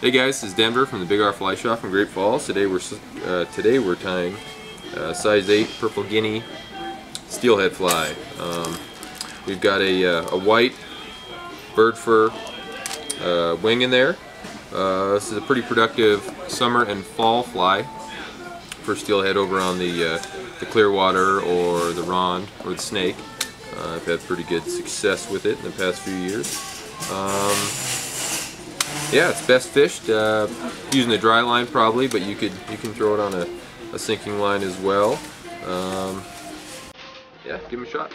Hey guys, this is Denver from the Big R Fly Shop in Great Falls. Today we're uh, today we're tying uh, size 8 purple guinea steelhead fly. Um, we've got a, uh, a white bird fur uh, wing in there. Uh, this is a pretty productive summer and fall fly for steelhead over on the, the Clearwater or the Ronde or the Snake. I've had pretty good success with it in the past few years. Um, yeah, it's best fished uh, using a dry line probably, but you could you can throw it on a, a sinking line as well. Um, yeah, give them a shot.